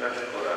Gracias. por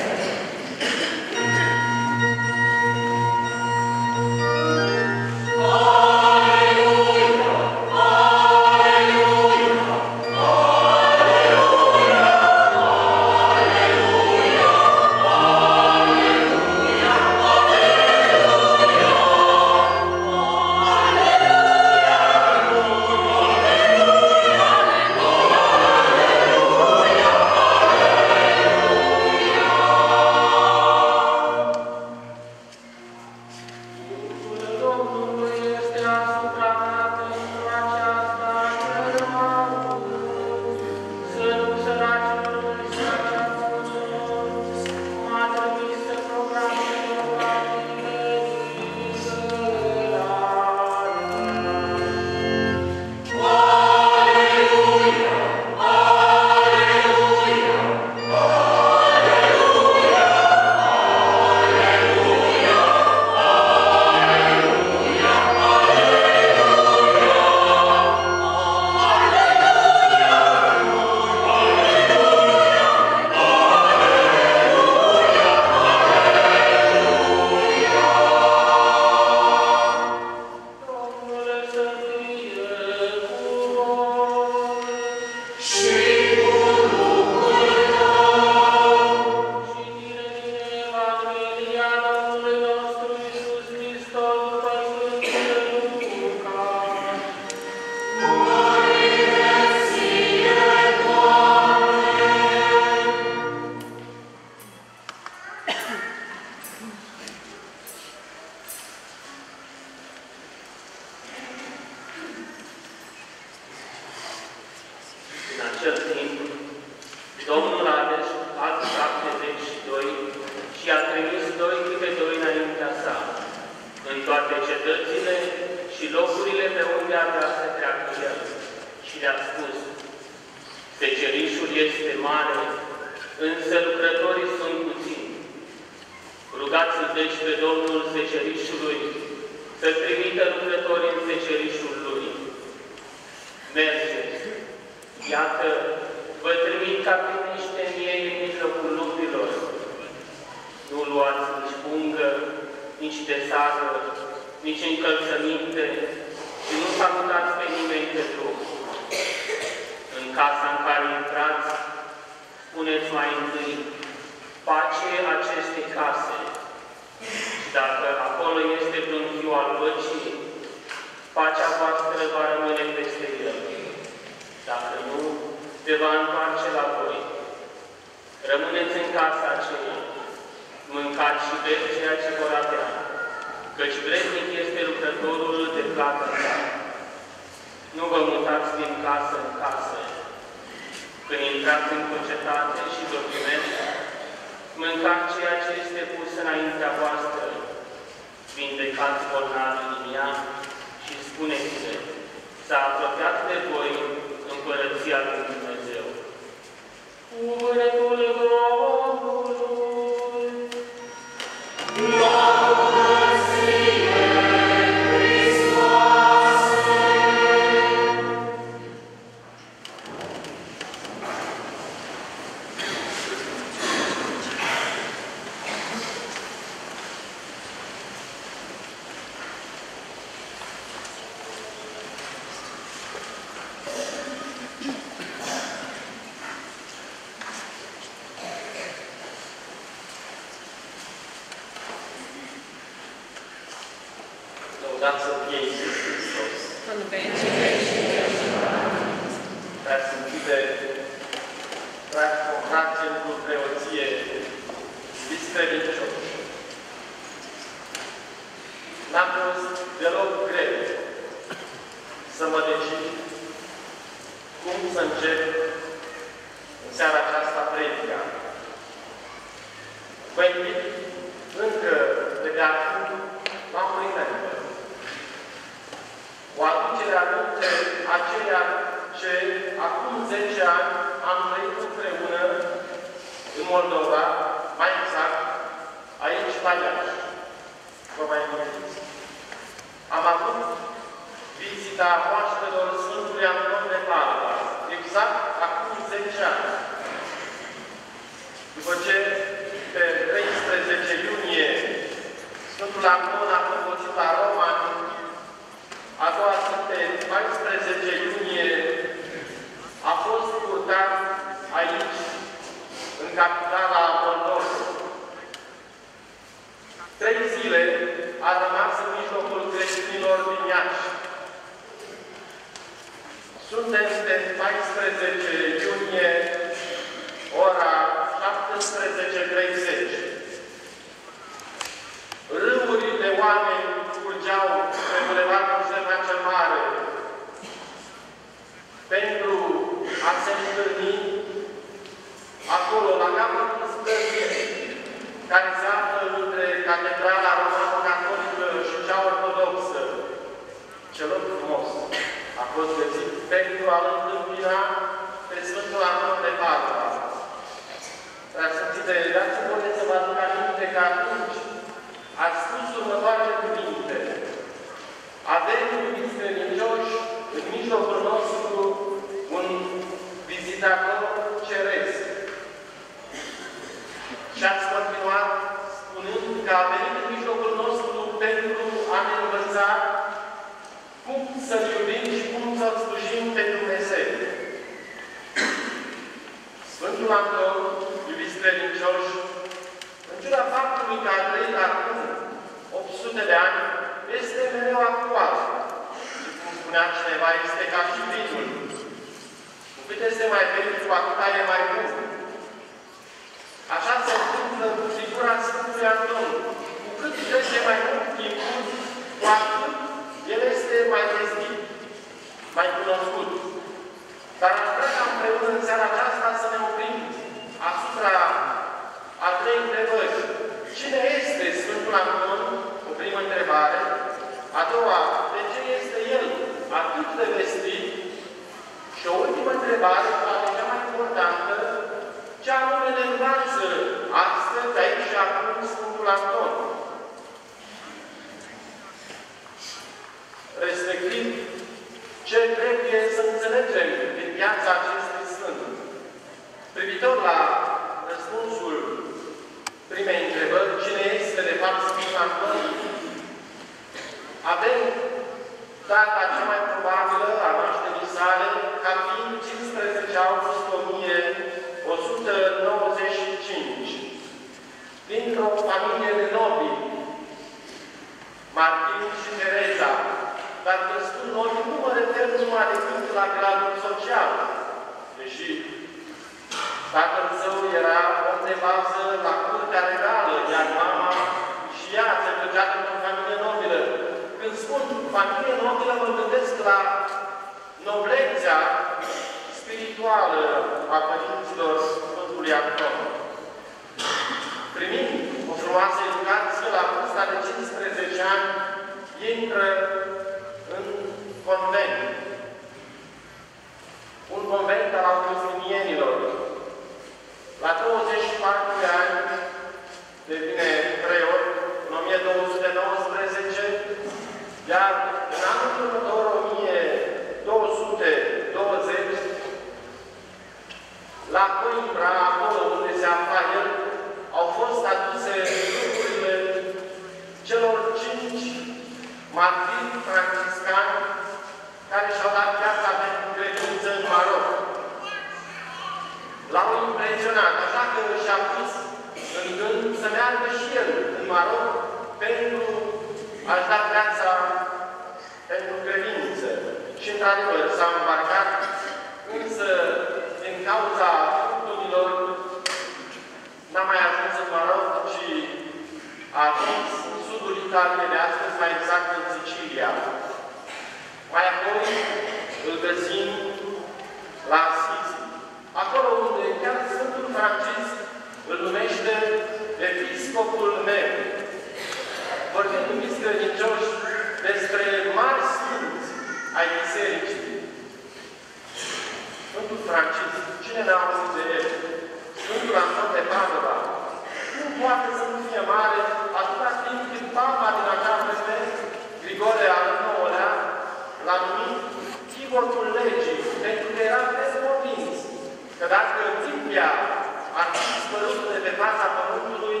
ar fi dispărut de pe fața Pământului,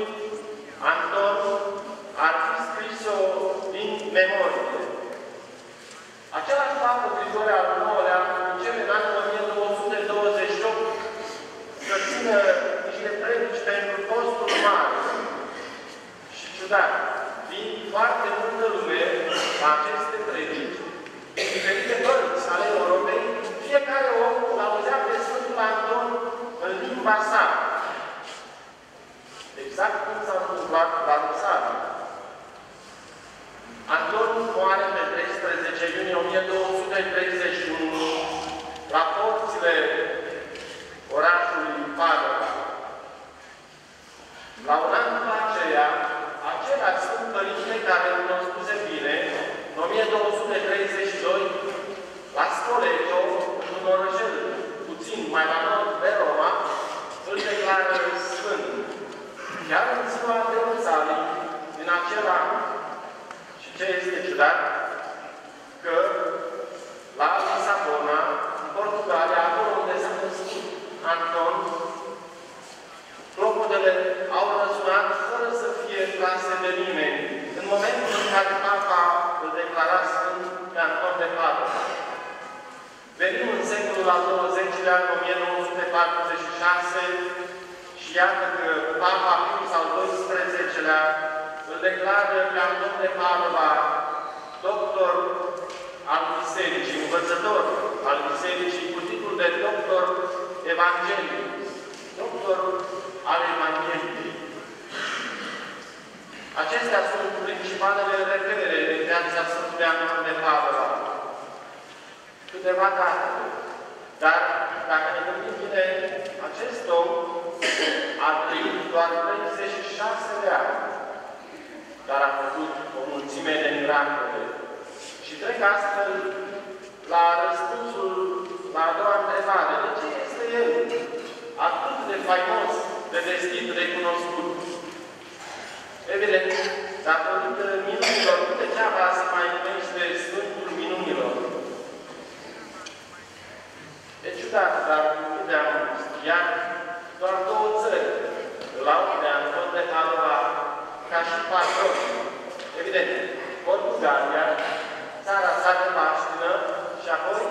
Anton ar fi scris-o din memorie. Același papă Grigore al IX-lea începe în anul 1228 să țină niște predici pentru postul mare. Și ciudat, vin foarte multă lume la aceste predici, din diferite părți ale Europei, fiecare om îl auzea pe Sfântul Anton în limba sa. Exact cum s-a întâmplat la Rusală. Anton moare pe 13 iunie 1231 la porțile orașului Padova. La un an după aceea, același Sfânt Părinte care îl cunoscuse bine, în 1232, la Spoleto, un orășel puțin mai la nord de Roma, îl declară Sfânt. Chiar în ziua de Ierusalim, din acel an. Și ce este ciudat? Că la Lisabona, în Portugalia, acolo unde s-a născut Anton, clopotele au răsunat fără să fie trase de nimeni, în momentul în care Papa îl declara Sfânt pe Anton de Padova. Venim în secolul al XX-lea, în 1946, și iată că Papa Pius al XII-lea îl declară pe Anton de Padova doctor al Bisericii, învățător al Bisericii, cu titlul de doctor evanghelic, doctor al Evangheliei. Acestea sunt principalele repere din viața Sfântului Anton de Padova. Câteva date. Dar, dacă ne gândim bine, acest om a trăit doar 36 de ani, dar a făcut o mulțime de miracole. Și trec astfel la răspunsul la a doua întrebare. De ce este el atât de faimos, de vestit, recunoscut? Evident, datorită minunilor, nu degeaba se mai numește Sfântul Minunilor. E ciudat, dar câte am studiat, doar două țări îl au pe Anton de Padova ca și patron. Evident, Portugalia, țara sa de maștină și apoi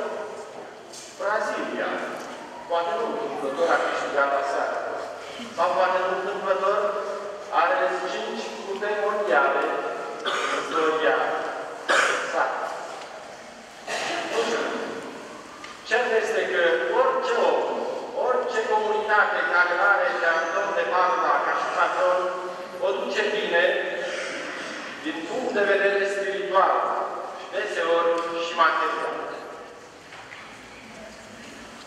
Brazilia. Poate nu întâmplător a câștigat aseară. Sau poate nu întâmplător are cinci puteri mondiale în istoria sa. Nu știu. Cert este că orice om, orice comunitate care are de Anton de Padova ca și patron, o duce bine din punct de vedere spiritual și deseori și material.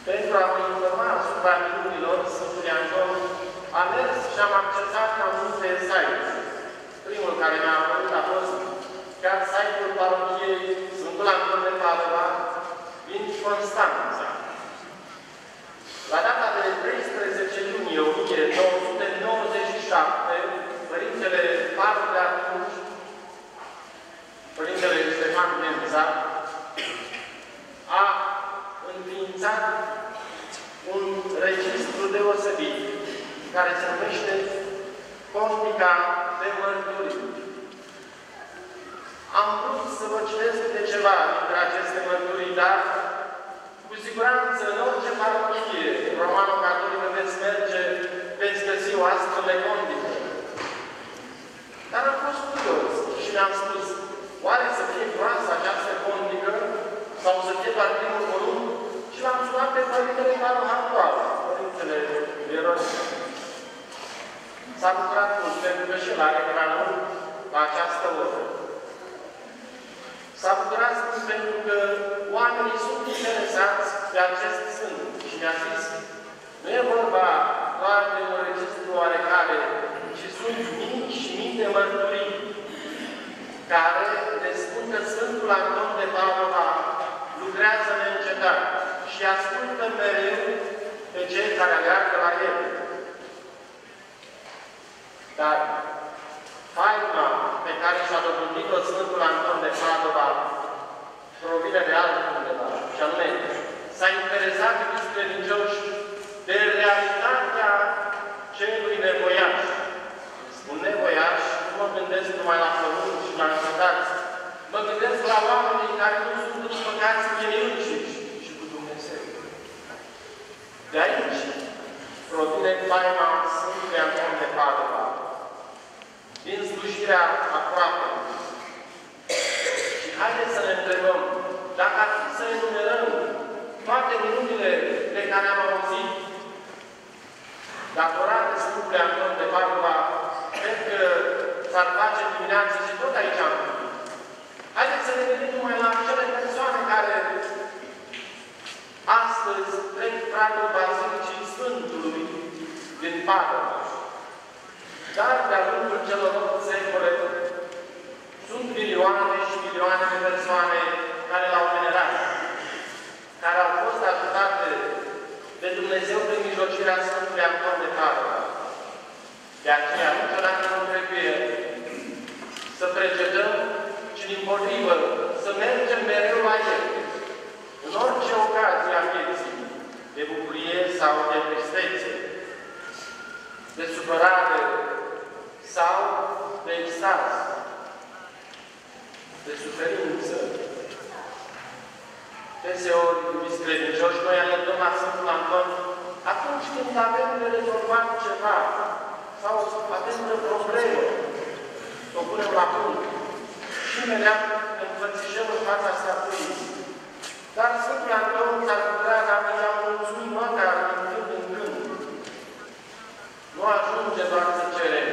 Pentru a vă informa asupra minunilor Sfântului Anton, am mers și am accesat mai multe site Primul care mi-a apărut a fost chiar site-ul parochiei Sfântul Anton de Padova din Constanța. La data de 13 iunie 1997, Părintele Paru de atunci, Părintele Ștefan Nemța, a înființat un registru deosebit care se numește Contica de Mărturii. Am vrut să vă citesc de ceva dintre aceste mărturii, dar cu siguranță în orice parochie romano-catolică o astfel de condică. Dar am fost curios și mi-am spus, oare să fie groasă această condică sau să fie doar primul volum? Și l-am sunat pe Părintele Carol Hancoal, Părintele Ieronim. S-a bucurat mult pentru că și el are la această oră. S-a bucurat mult pentru că de acest sfânt și mi-a zis, nu e vorba doar de un registru oarecare, ci sunt mii și mii de mărturii care ne spun că Sfântul Anton de Padova lucrează neîncetat și ascultă mereu pe cei care aleargă la el. Dar faima pe care și-a dobândit-o Sfântul Anton de Padova provine de altundeva, și anume, s-a interesat iubiți credincioși de realitatea celui nevoiaș. Spun nevoiaș, nu mă gândesc numai la pământ și la însătați, mă gândesc la oamenii care nu sunt împăcați cu ei înșiși și cu Dumnezeu. De aici provine faima Sfântului Anton de Padova, din slujirea aproape. Și haideți să ne întrebăm, dacă ar fi să enumerăm toate minunile de care am auzit, datorate Sfântului Anton de Padova, cred că s-ar face dimineață și tot aici am făcut. Haideți să ne gândim numai la acele persoane care astăzi trec pragul Bazilicii Sfântului din Padova. Dar de-a lungul celor 8 secole sunt milioane și milioane de persoane care l-au venerat, care au fost ajutate de Dumnezeu prin mijlocirea Sfântului Anton de Padova. De aceea, niciodată nu trebuie să precedăm, ci din potrivă, să mergem mereu la El. În orice ocazie a vieții, de bucurie sau de tristețe, de supărare sau de extaz, de suferință. Deseori, iubiți credincioși, noi alergăm la Sfântul Anton atunci când avem de rezolvat ceva sau avem de problemă, să o punem la punct. Și imediat ne înfățișăm în fața statuii. Dar Sfântul Anton s-ar putea dacă i-am mulțumit măcar din când în când. Nu ajunge doar să cerem.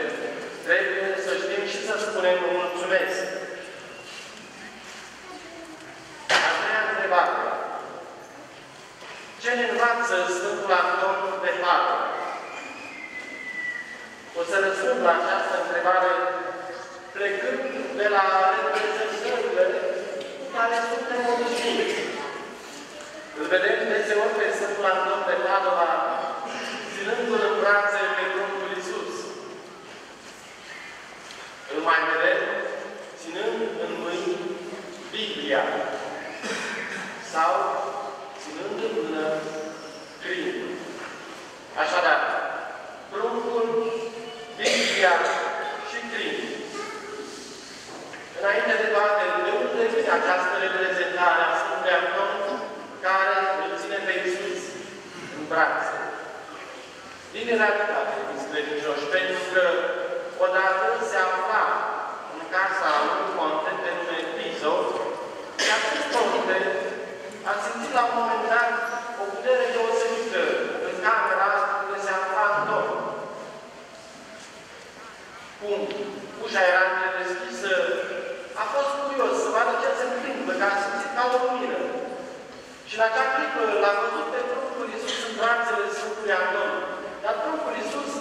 Trebuie să știm și să spunem mulțumesc. A treia întrebare. Ce ne învață Sfântul Anton de Padova? O să răspund la această întrebare plecând de la reprezentările care suntem obișnuiți. Îl vedem deseori pe Sfântul Anton de Padova ținându-l în brațe pe Domnul Iisus. Îl mai vedem ținând în mâini Biblia sau ținând în mână crinul. Așadar, pruncul, Biblia și crinul. Înainte de toate, de unde vine această reprezentare a Sfântului Anton care îl ține pe Iisus în brațe? Din realitate, iubiți credincioși, pentru că odată se afla în casa unui conte de nume Piso și acest conte a simțit la un moment dat o putere deosebită în camera unde se afla Anton. Cum ușa era deschisă, a fost curios să vadă ce se întâmplă, că a simțit ca o lumină. Și în acea clipă l-a văzut pe Domnul Iisus în brațele Sfântului Anton. Dar Domnul Iisus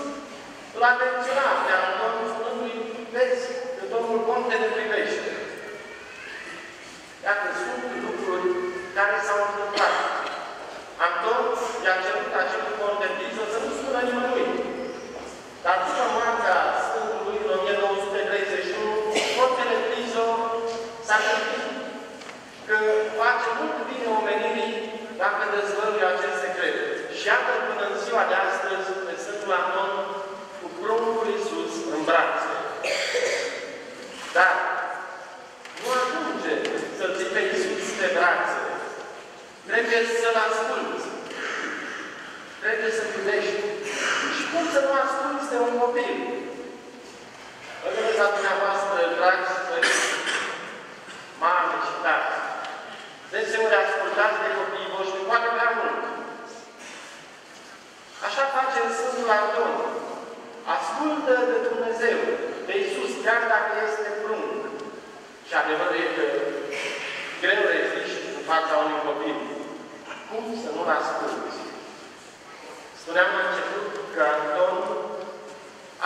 îl atenționa pe Anton, spunându-i, vezi că Domnul Conte ne privește. Iată, sunt lucruri care s-au întâmplat. Anton i-a cerut acelui conte Piso să nu spună nimănui. Dar după moartea Sfântului în 1231, contele Piso s-a gândit că face mult bine omenirii dacă dezvăluie acest secret. Și iată până în ziua de astăzi pe Sfântul Anton cu pruncul Iisus în brațe. Dar nu ajunge să ții pe Iisus pe brațe. Trebuie să-L asculți. Trebuie să privești. Și cum să nu asculți de un copil? Vedeți la dumneavoastră, dragi părinți, mame și tati, deseori ascultați de copiii voștri, poate prea mult. Așa face Sfântul Anton. Ascultă de Dumnezeu, de Iisus, chiar dacă este prunc. Și adevărul e că greu reziști în fața unui copil. Cum să nu-L asculți. Spuneam la început că Domnul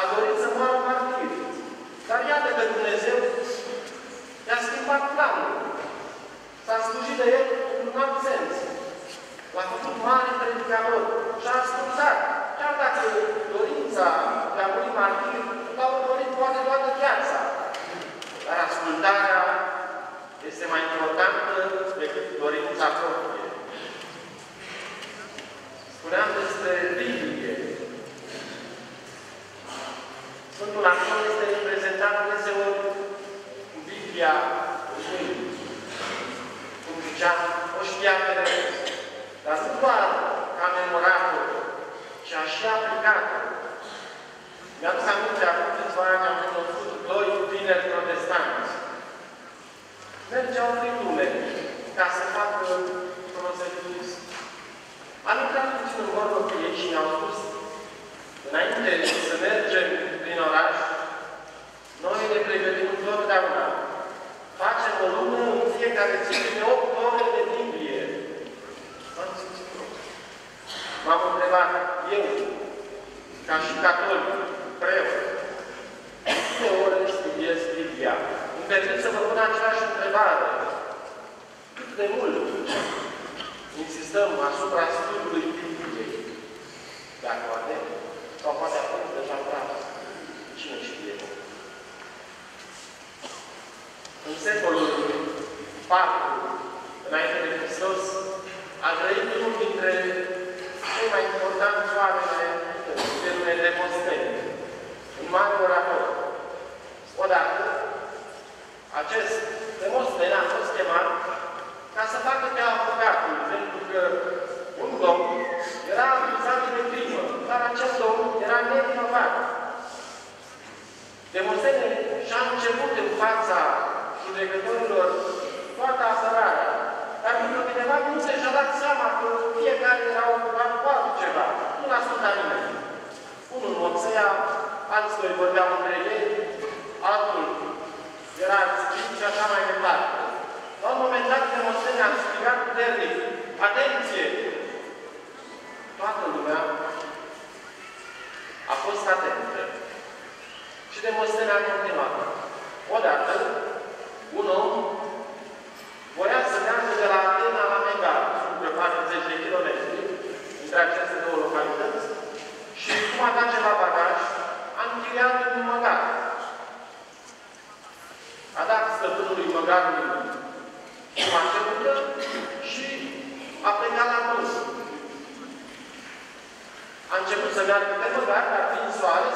a dorit să moară martir. Dar iată că Dumnezeu i-a schimbat planul. S-a slujit de el în absență. L-a făcut mare predicator și a ascultat. Chiar dacă dorința de a muri martir l-a urmărit poate toată viața. Dar ascultarea este mai importantă decât dorința proprie. Spuneam despre Biblie. Sfântul Anton este reprezentat deseori cu Biblia în mâini. Cum ziceam, o știa mereu. Dar nu doar ca memorator, ci a și aplicat. Mi-am aminte, acum câțiva ani am cunoscut doi tineri protestanți. Mergeau prin lume ca să facă proselitism. Am intrat puțin în vorbă cu ei și mi-au spus, înainte să mergem prin oraș, noi ne pregătim întotdeauna. Facem o lună în fiecare zi de 8 ore de Biblie. M-am întrebat, eu, ca și catolic, preot, câte ore studiez Biblia? Îmi permit să vă pun aceeași întrebare. Cât de mult insistăm asupra studiului Bibliei? Dacă poate, sau poate acum deja prea. Cine știe? În secolul IV, înainte de Hristos, a trăit unul dintre cei mai importanți oameni ai de lume Demosteni, un mare orator. Odată, acest Demosten a fost chemat ca să facă pe avocatul, pentru că un domn era acuzat de crimă, dar acest domn era nevinovat. Demostene și-a început în fața judecătorilor toată apărarea, dar după câteva minute și-a dat seama că fiecare era ocupat cu altceva. Nu l-a ascultat nimeni. Unul moțea, alții doi vorbeau între ei, altul era schimb și așa mai departe. La un moment dat, Demostene a strigat puternic. Atenție! Toată lumea a fost atentă. Și Demostene a continuat. Odată, un om voia să meargă de la Atena la Megar, vreo 40 de kilometri, între aceste două localități, și cum a dat ceva bagaj, a închiriat un măgar. A dat stăpânului măgarului cum așteptă și a plecat la Cruz. A început să meargă pe măgar, dar fiind soare,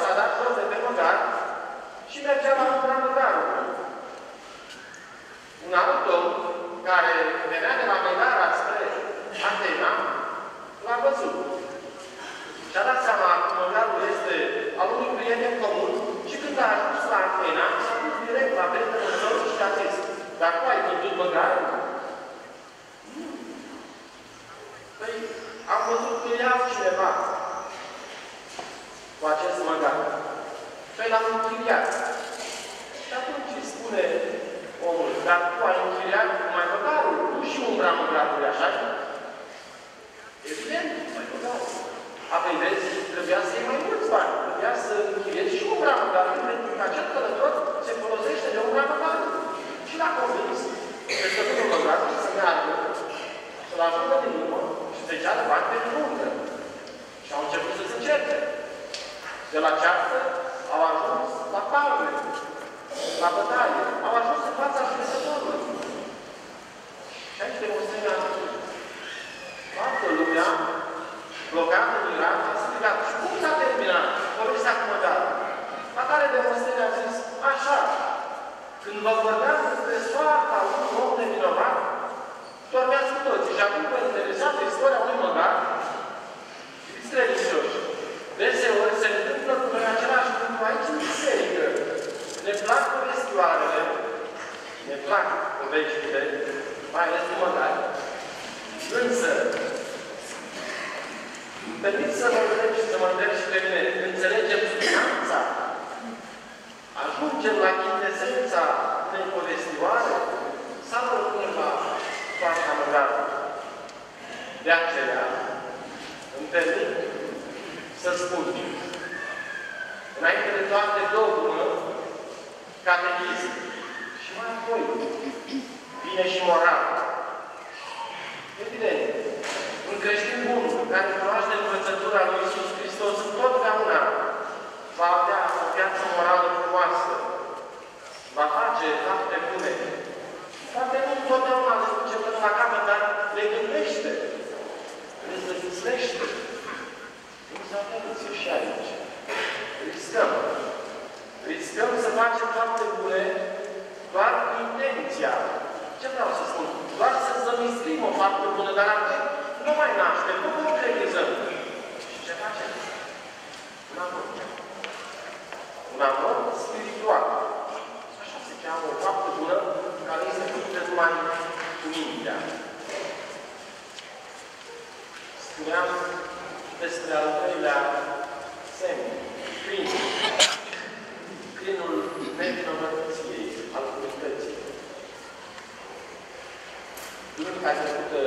Duminica trecută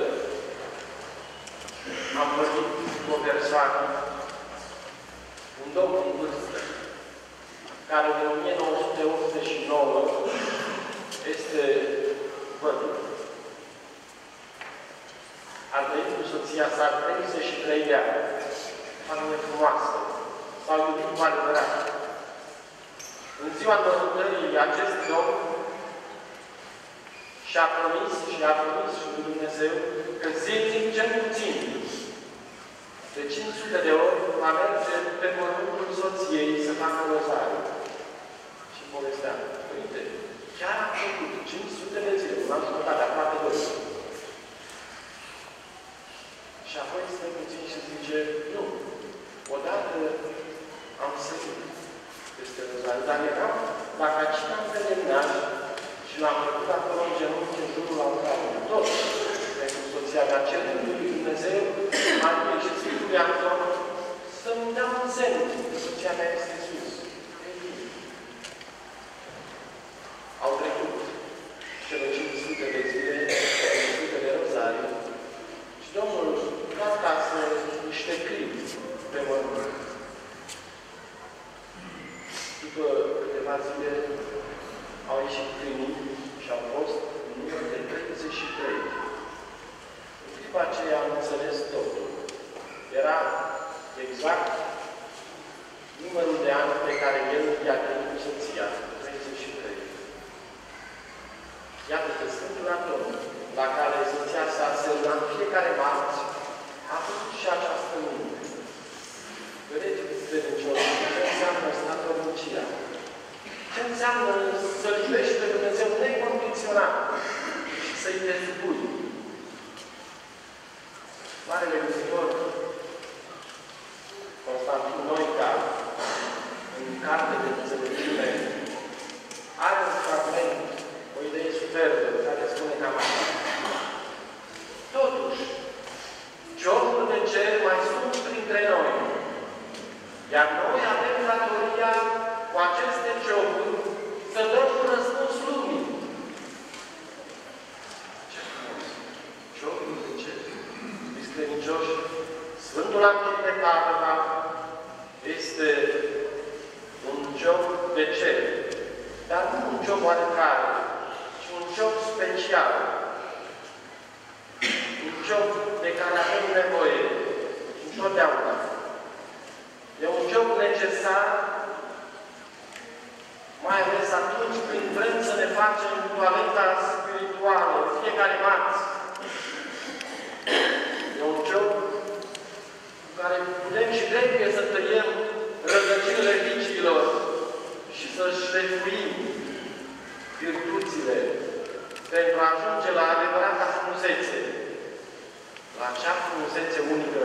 am vorbit cu o persoană, un domn în vârstă, care în 1989 este văduv. A trăit cu soția sa 33 de ani. Familie frumoasă. S-au iubit cu adevărat. În ziua înmormântării acest domn și-a promis și a promis și lui Dumnezeu că zilnic cel puțin de 500 de ori va merge pe mormântul soției să facă rozariu. Și povestea, uite, chiar am făcut 500 de zile, m-am jucat de aproape doi. Și apoi stă puțin și zice, nu, odată am sărit peste rozariu, dar eram la Cacina preliminar și l-am făcut acolo în genunchi în jurul altarului. Tot pentru soția mea, cerând lui Dumnezeu, mai bine și Sfântului Anton, să-mi dea un semn că soția mea este sus. Au trecut cele 500 de zile, 500 de rozariu, și Domnul dat acasă niște clipi pe mormânt. După câteva zile au ieșit clinii și au fost în număr de 33. În clipa aceea am înțeles totul. Era exact numărul de ani pe care el i-a trăit cu soția, 33. Iată că Sfântul Aton, la care soția sa se în fiecare marți, a făcut și această minune. Vedeți, credincioși, ce înseamnă statornicia? Ce înseamnă să-L iubești pe Dumnezeu necondiționat și să-i te supui? Marele gânditor Constantin Noica, în carte de înțelepciune, are un fragment, o idee superbă, care spune cam așa. Totuși, ciocuri de cer mai sunt printre noi, iar noi avem datoria cu aceste ciocuri să dăm un răspuns lumii. Ce frumos! Ciocuri de cer. Fiți credincioși, Sfântul Anton de Padova este un cioc de cer, dar nu un cioc oarecare, ci un cioc special. Un cioc de care avem nevoie întotdeauna. E un cioc necesar, mai ales atunci când vrem să ne facem toaleta spirituală, fiecare marți. E un cioc cu care putem și trebuie să tăiem rădăcinile viciilor și să-și refuim virtuțile pentru a ajunge la adevărata frumusețe, la acea frumusețe unică,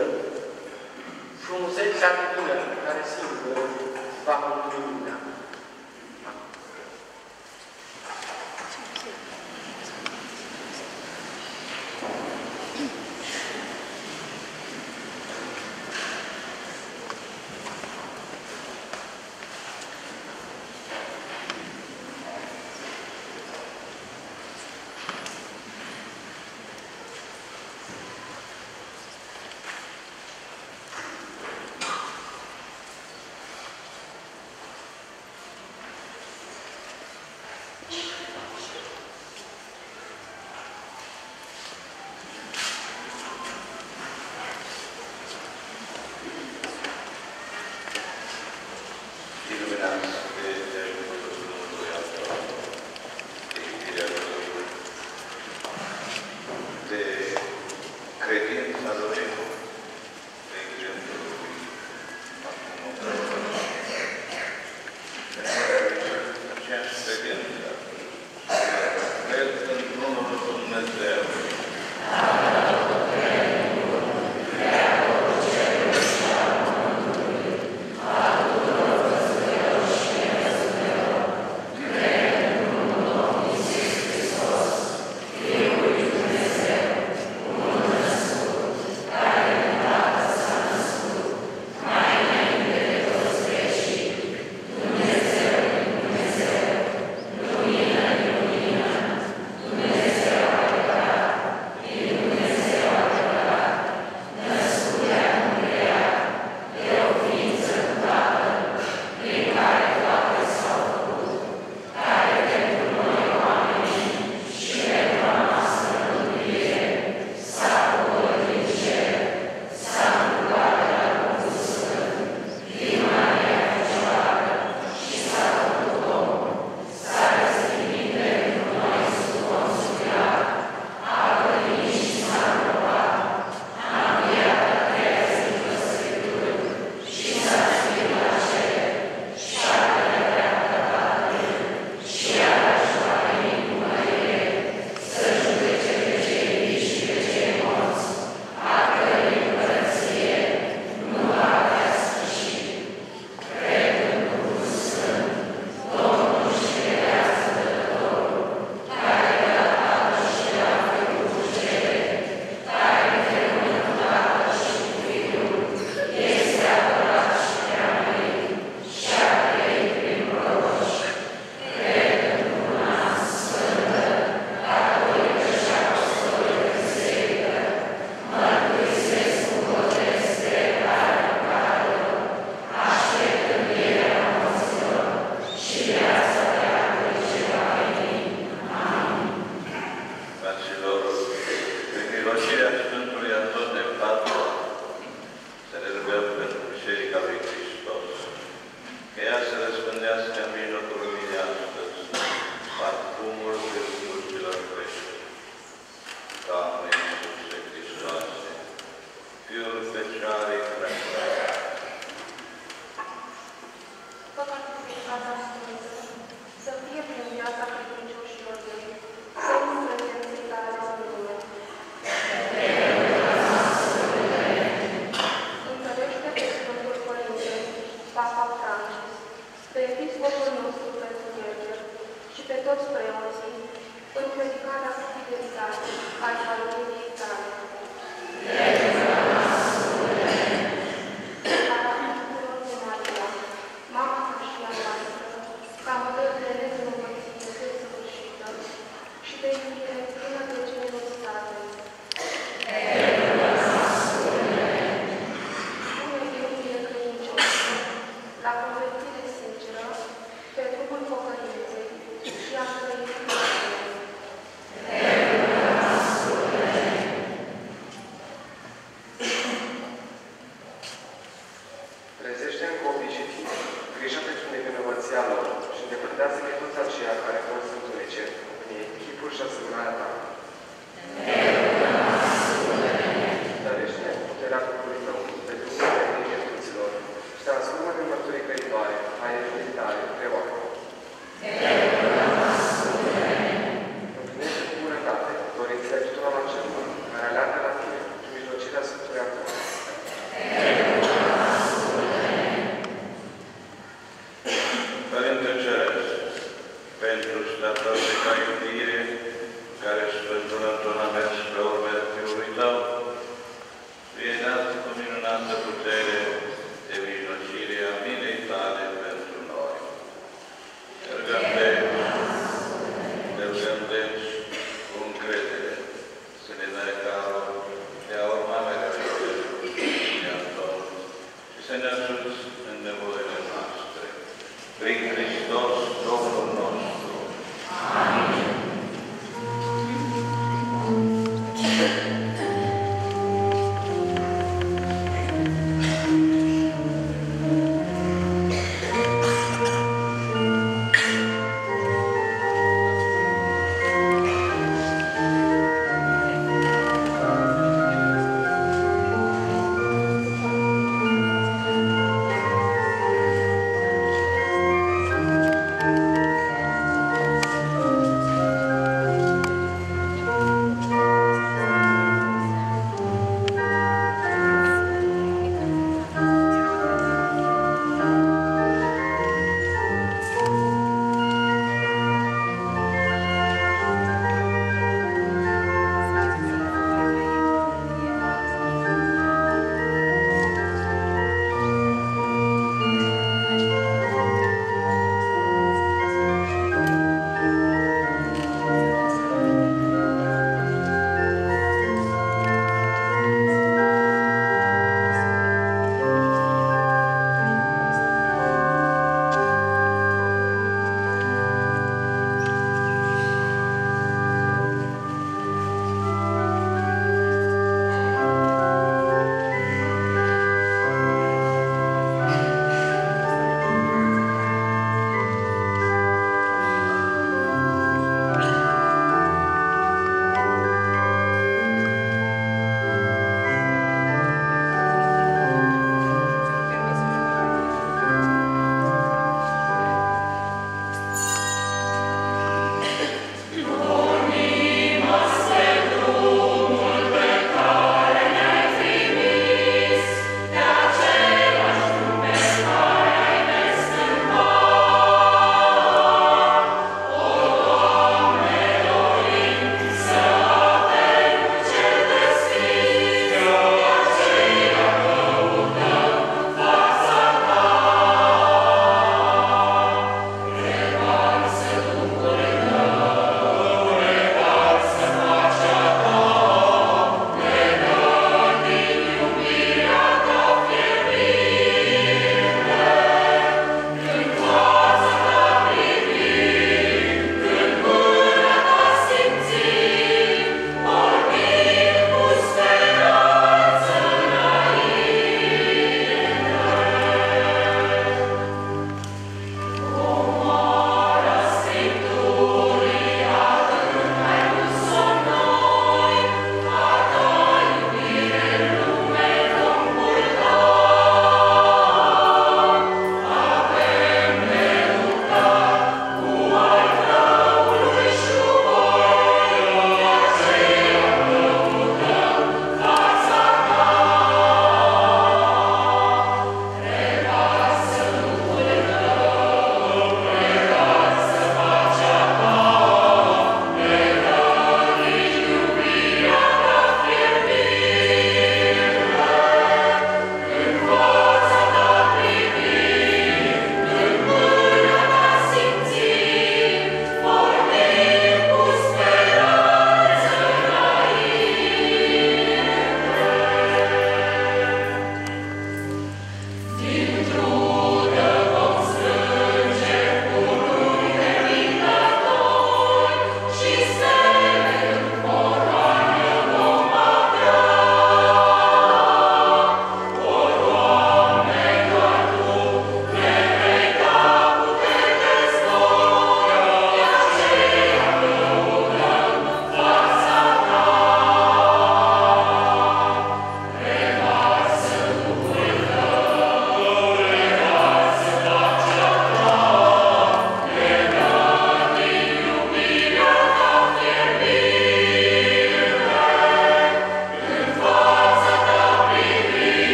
frumusețea divină care singură va mântui lumea.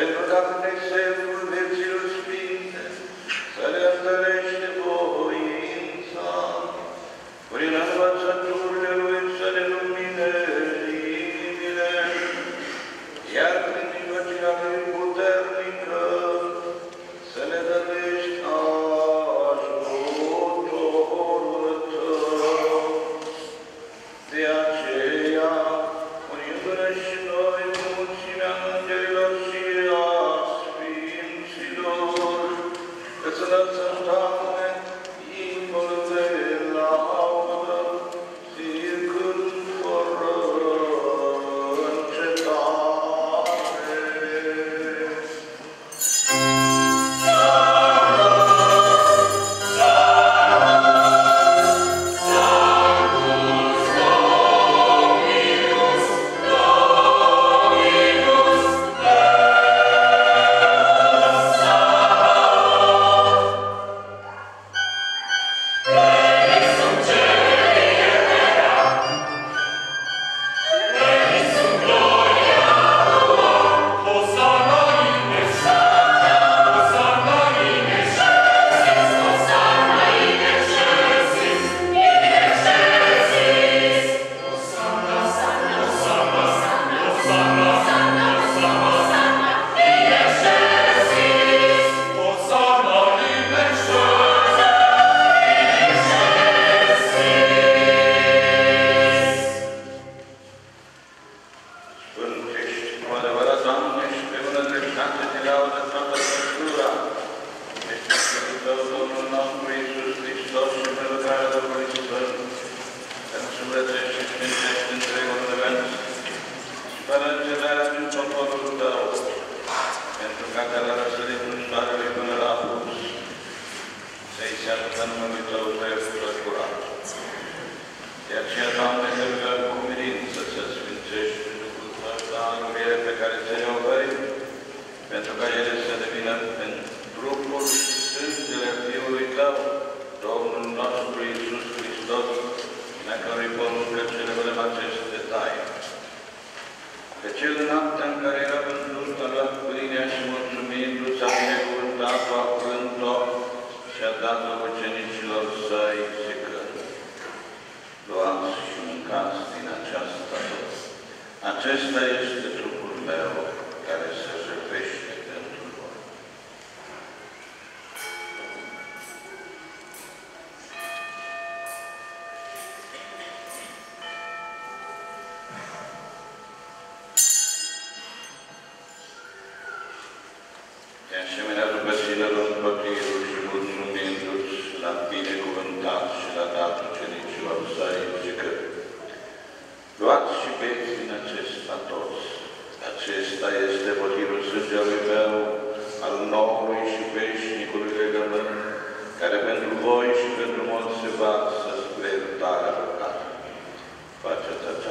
Pentru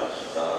した。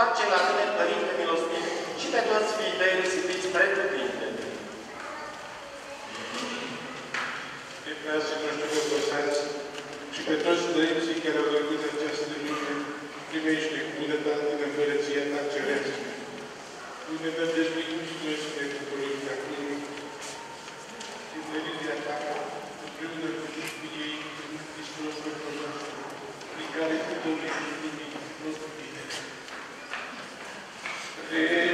întoarce la mine, Părinte milostiv, și pe toți fiii tăi risipiți pretutinde. Pe frații noștri răposați și pe toți părinții care au trecut această lume, primește cună ta din împărăția ta cerească. Cună ta dezmicușilor și de cu ta cună, din mărirea ta, împreună cu ei, Hristos Hristos, prin care tu domnul din noi, Amen.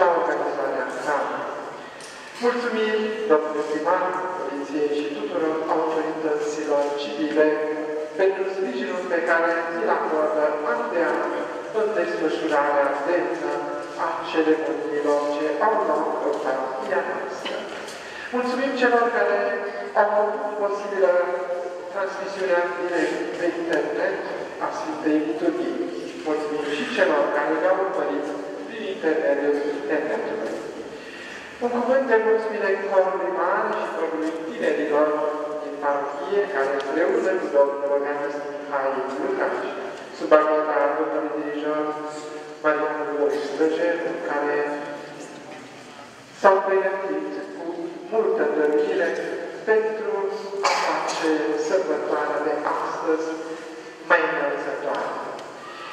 La organizarea hramului. Mulțumim, domnule primar, poliției și tuturor autorităților civile pentru sprijinul pe care îl acordă an de an în desfășurarea demnă a ceremoniilor ce au loc în parohia noastră. Mulțumim celor care au făcut posibilă transmisiunea direct pe internet a Sfintei Liturghii. Mulțumim și celor care le-au urmărit prin intermediul internetului. Un cuvânt de mulțumire corului mare și corului tinerilor din parohie, care împreună cu domnul organist Mihai Lucaci, sub agenda domnului dirijor Marian Boris Răger, care s-au pregătit cu multă dăruire pentru a face sărbătoarea de astăzi mai înălțătoare.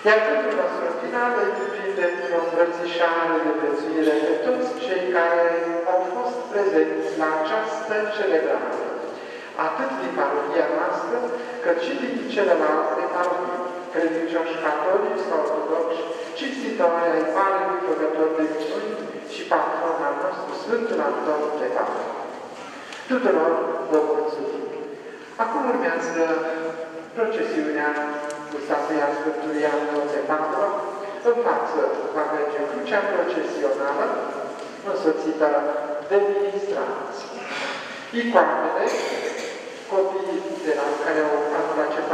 Iar pentru nostru final îi cuprinde o îmbrățișare de prețuire de toți cei care au fost prezenți la această celebrare, atât din parohia noastră, cât și din celelalte parohii, credincioși catolici sau ortodoxi, cinstitori ai Marelui Făcător de Minuni și patrona nostru, Sfântul Anton de Padova. Tuturor vă mulțumim. Acum urmează procesiunea Anton de Padova. În față merge crucea procesională, însoțită de ministranți. Icoanele, copiii de la care au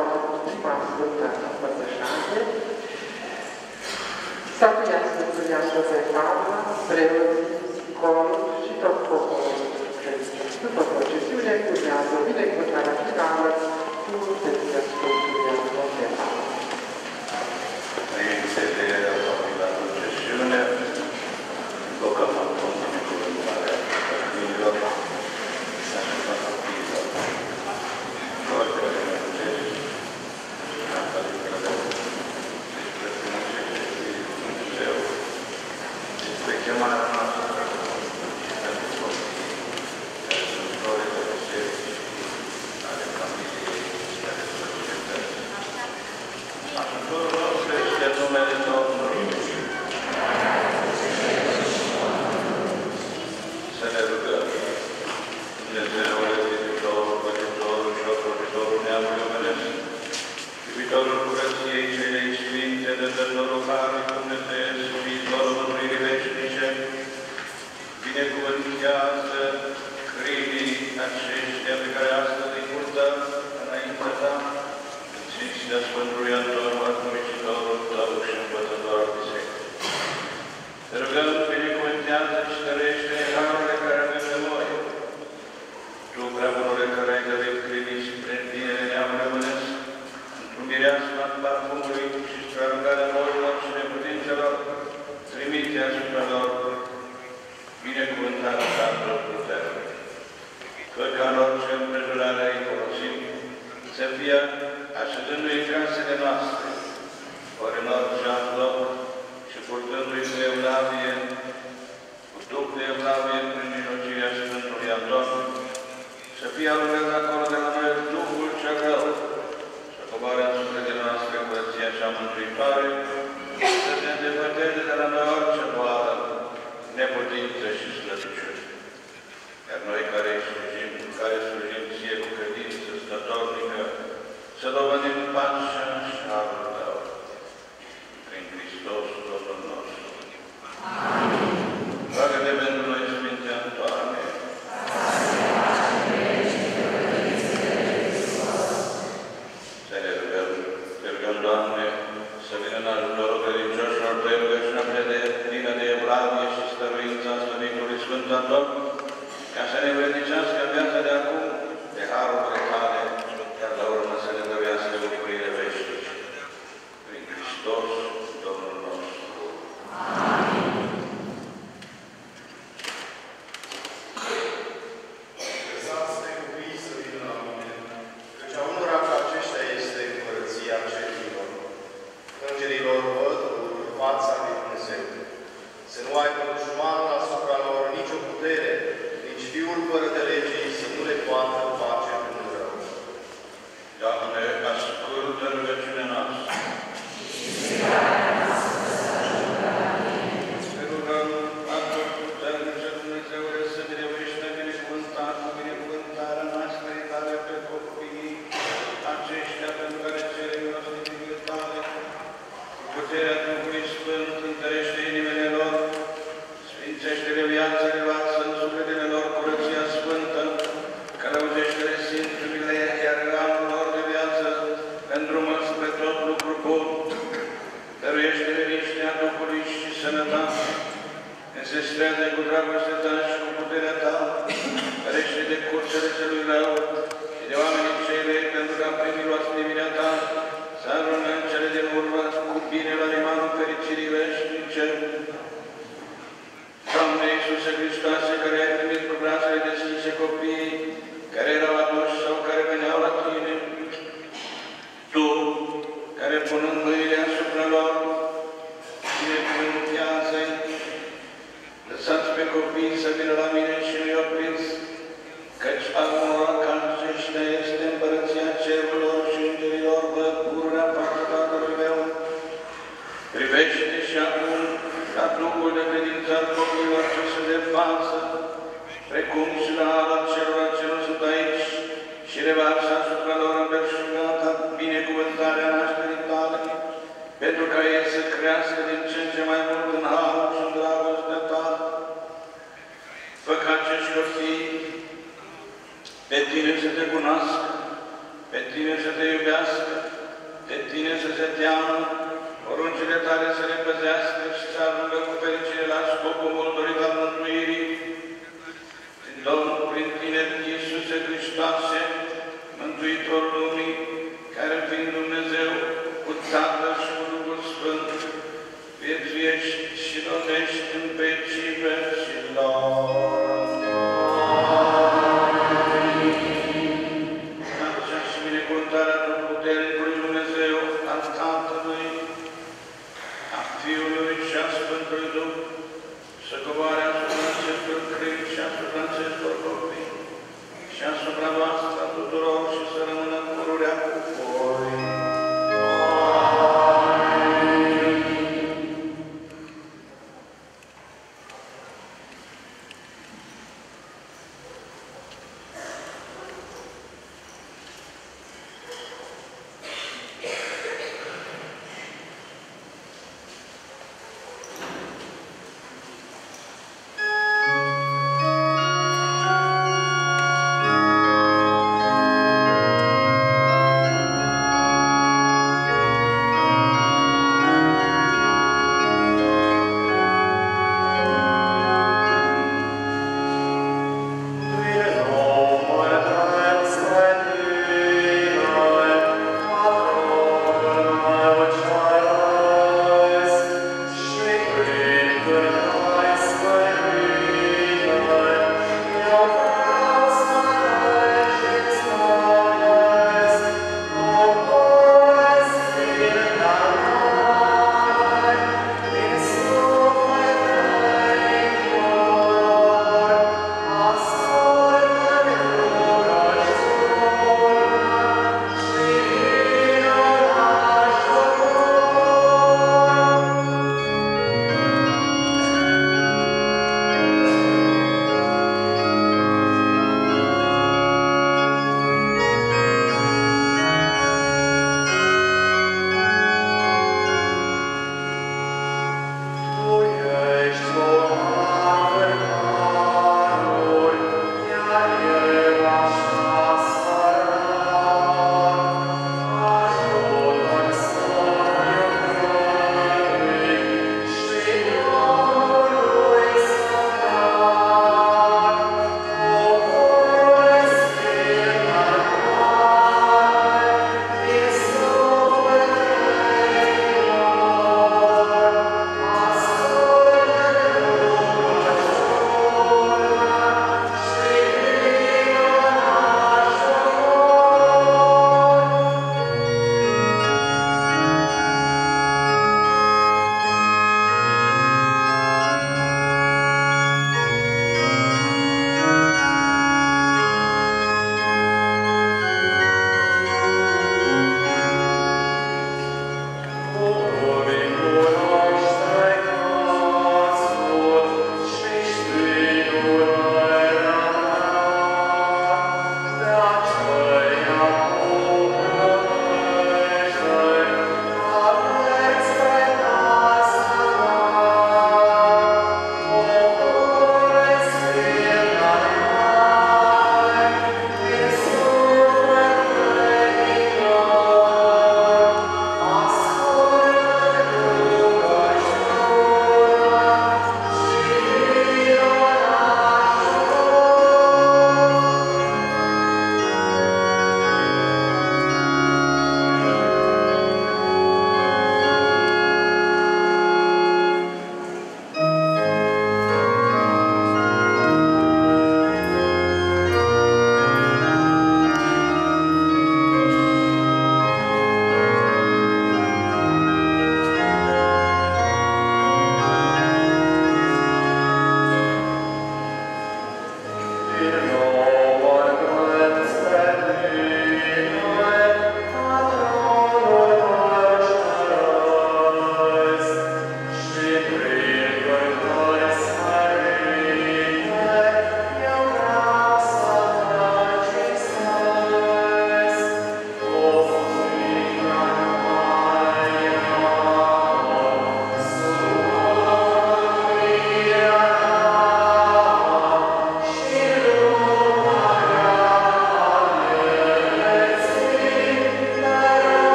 au făcut prima Sfântă Împărtășanie, statuia Sfântului Padova, preoții, corul și tot poporul după procesiune, urmează binecuvântarea finală